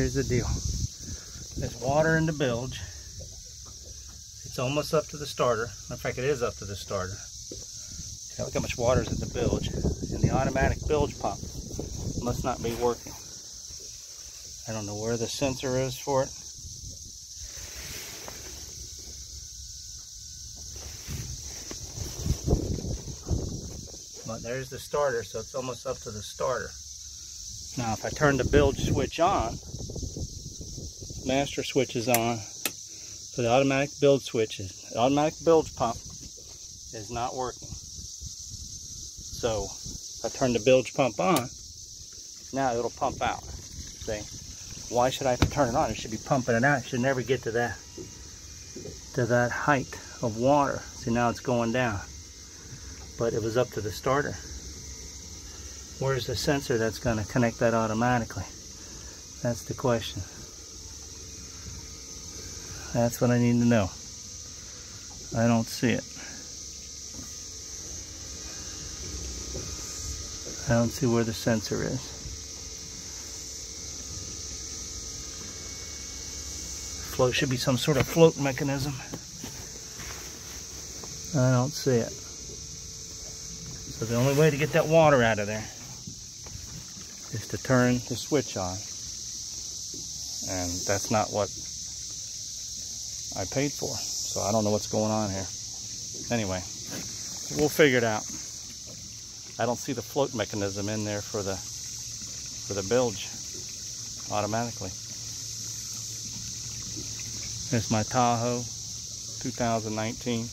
Here's the deal. There's water in the bilge. It's almost up to the starter. In fact, it is up to the starter. Look how much water is in the bilge. And the automatic bilge pump must not be working. I don't know where the sensor is for it. But there's the starter, so it's almost up to the starter. Now, if I turn the bilge switch on, master switch is on, so the automatic bilge switch is, the automatic bilge pump is not working. So, I turn the bilge pump on, now it'll pump out. See? Why should I turn it on? It should be pumping it out. It should never get to that, to that height of water. See, now it's going down but it was up to the starter. Where's the sensor that's going to connect that automatically? That's the question. That's what I need to know. I don't see it. I don't see where the sensor is. Float should be some sort of float mechanism. I don't see it. So the only way to get that water out of there is to turn the switch on. And that's not what I paid for. So I don't know what's going on here. Anyway, we'll figure it out. I don't see the float mechanism in there for the for the bilge automatically. There's my Tahoe 2019.